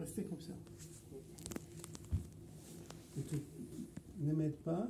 Restez comme ça. Ne m'aide pas.